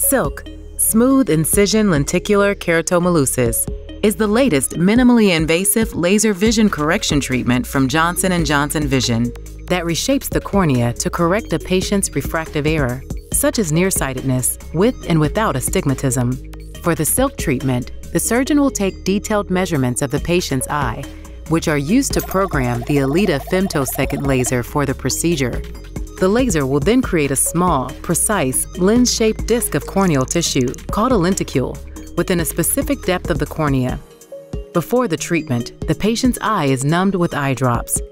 Silk, Smooth Incision Lenticular Keratomileusis, is the latest minimally invasive laser vision correction treatment from Johnson & Johnson Vision that reshapes the cornea to correct a patient's refractive error, such as nearsightedness, with and without astigmatism. For the silk treatment, the surgeon will take detailed measurements of the patient's eye, which are used to program the Elita femtosecond laser for the procedure. The laser will then create a small, precise, lens-shaped disc of corneal tissue called a lenticule within a specific depth of the cornea. Before the treatment, the patient's eye is numbed with eye drops.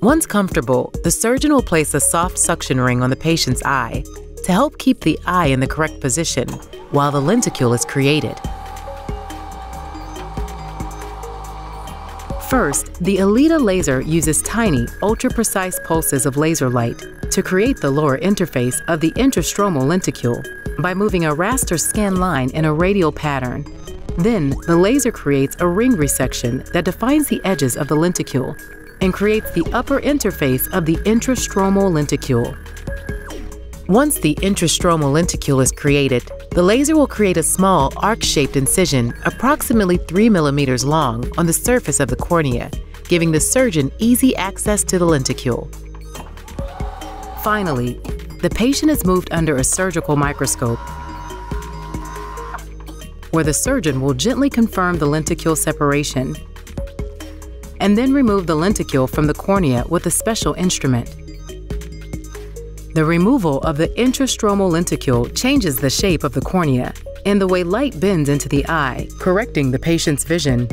Once comfortable, the surgeon will place a soft suction ring on the patient's eye to help keep the eye in the correct position while the lenticule is created. First, the Elita laser uses tiny, ultra-precise pulses of laser light to create the lower interface of the intrastromal lenticule by moving a raster scan line in a radial pattern. Then, the laser creates a ring resection that defines the edges of the lenticule and creates the upper interface of the intrastromal lenticule. Once the intrastromal lenticule is created, the laser will create a small arc-shaped incision approximately 3 millimeters long on the surface of the cornea, giving the surgeon easy access to the lenticule. Finally, the patient is moved under a surgical microscope where the surgeon will gently confirm the lenticule separation and then remove the lenticule from the cornea with a special instrument. The removal of the intrastromal lenticule changes the shape of the cornea and the way light bends into the eye, correcting the patient's vision.